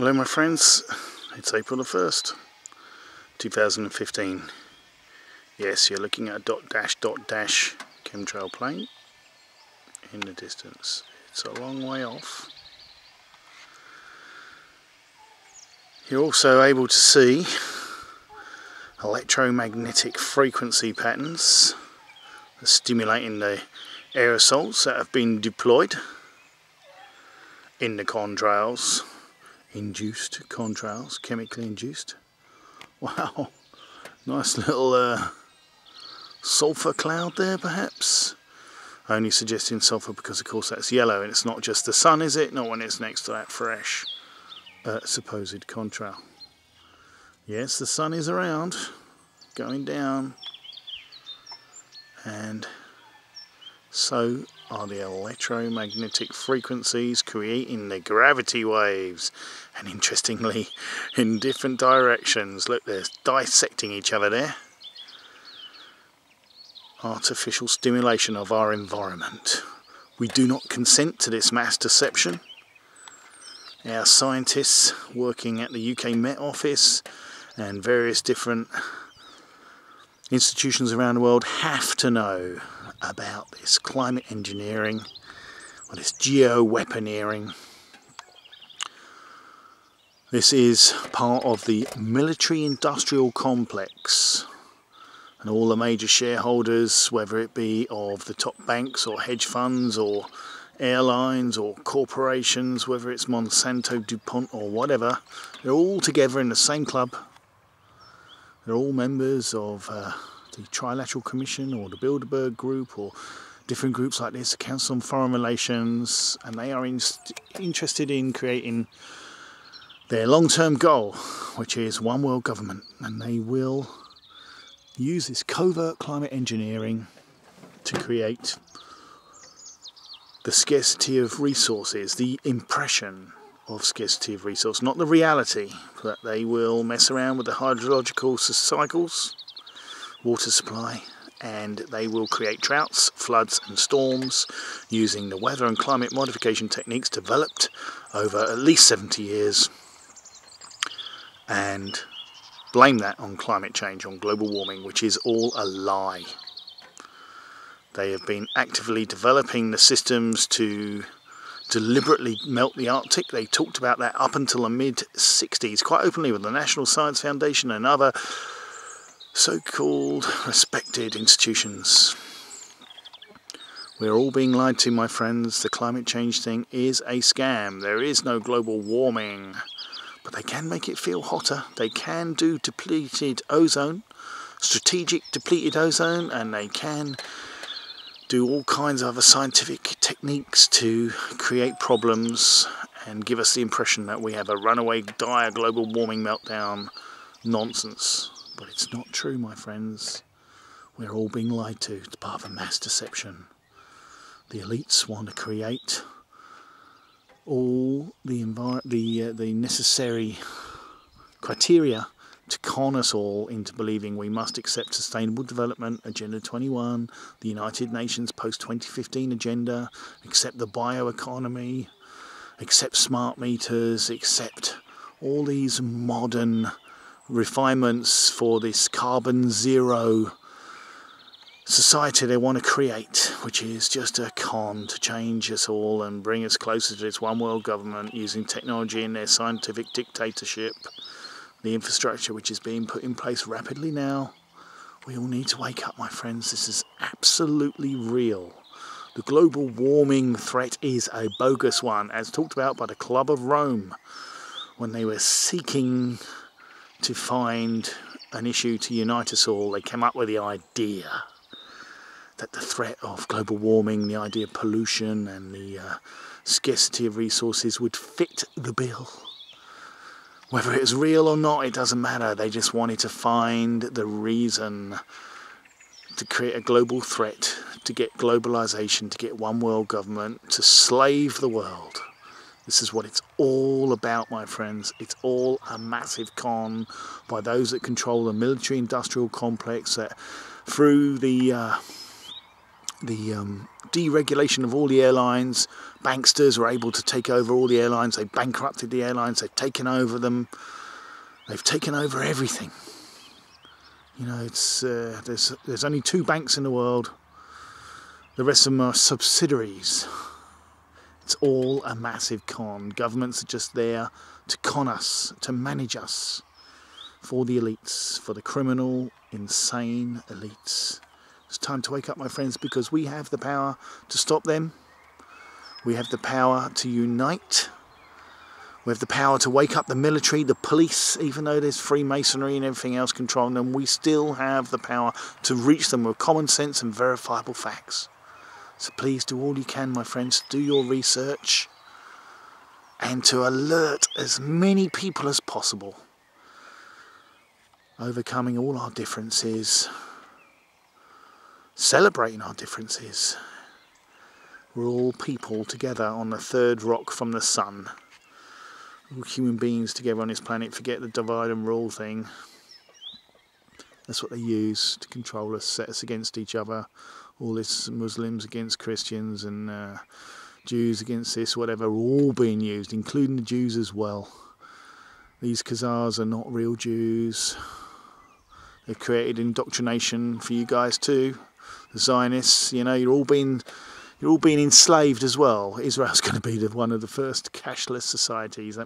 Hello my friends, it's April the 1st, 2015. Yes, you're looking at a dot dash dot dash chemtrail plane in the distance. It's a long way off. You're also able to see electromagnetic frequency patterns stimulating the aerosols that have been deployed in the contrails induced contrails, chemically induced. Wow, nice little uh, sulfur cloud there perhaps. Only suggesting sulfur because of course that's yellow and it's not just the sun is it? Not when it's next to that fresh uh, supposed contrail. Yes, the sun is around, going down and so are the electromagnetic frequencies creating the gravity waves. And interestingly in different directions. Look they're dissecting each other there. Artificial stimulation of our environment. We do not consent to this mass deception. Our scientists working at the UK Met Office and various different institutions around the world have to know about this climate engineering or this geo-weaponeering. This is part of the military industrial complex and all the major shareholders, whether it be of the top banks or hedge funds or airlines or corporations, whether it's Monsanto, DuPont or whatever, they're all together in the same club. They're all members of uh, the Trilateral Commission or the Bilderberg Group or different groups like this, the Council on Foreign Relations, and they are in, interested in creating their long-term goal, which is one world government, and they will use this covert climate engineering to create the scarcity of resources, the impression of scarcity of resource, not the reality, that they will mess around with the hydrological cycles water supply and they will create droughts, floods and storms using the weather and climate modification techniques developed over at least 70 years and blame that on climate change, on global warming, which is all a lie. They have been actively developing the systems to deliberately melt the Arctic. They talked about that up until the mid 60s quite openly with the National Science Foundation and other so-called respected institutions. We're all being lied to, my friends. The climate change thing is a scam. There is no global warming. But they can make it feel hotter. They can do depleted ozone, strategic depleted ozone, and they can do all kinds of other scientific techniques to create problems and give us the impression that we have a runaway dire global warming meltdown nonsense. But it's not true, my friends. We're all being lied to. It's part of a mass deception. The elites want to create all the the uh, the necessary criteria to con us all into believing we must accept Sustainable Development Agenda 21, the United Nations post 2015 agenda, accept the bioeconomy, accept smart meters, accept all these modern refinements for this carbon zero society they want to create, which is just a con to change us all and bring us closer to this one world government using technology and their scientific dictatorship, the infrastructure which is being put in place rapidly now. We all need to wake up, my friends. This is absolutely real. The global warming threat is a bogus one, as talked about by the Club of Rome when they were seeking to find an issue to unite us all, they came up with the idea that the threat of global warming, the idea of pollution and the uh, scarcity of resources would fit the bill. Whether it was real or not, it doesn't matter. They just wanted to find the reason to create a global threat, to get globalization, to get one world government, to slave the world. This is what it's all about, my friends. It's all a massive con by those that control the military-industrial complex that through the uh, the um, deregulation of all the airlines, banksters were able to take over all the airlines. They bankrupted the airlines. They've taken over them. They've taken over everything. You know, it's uh, there's there's only two banks in the world. The rest of them are subsidiaries. It's all a massive con. Governments are just there to con us, to manage us for the elites, for the criminal, insane elites. It's time to wake up, my friends, because we have the power to stop them. We have the power to unite. We have the power to wake up the military, the police, even though there's Freemasonry and everything else controlling them, we still have the power to reach them with common sense and verifiable facts. So please do all you can, my friends, do your research and to alert as many people as possible overcoming all our differences, celebrating our differences. We're all people together on the third rock from the sun. All human beings together on this planet. Forget the divide and rule thing. That's what they use to control us, set us against each other. All this Muslims against Christians and uh, Jews against this, whatever, all being used, including the Jews as well. These Khazars are not real Jews. They've created indoctrination for you guys too. The Zionists, you know, you're all being you're all being enslaved as well. Israel's going to be the, one of the first cashless societies.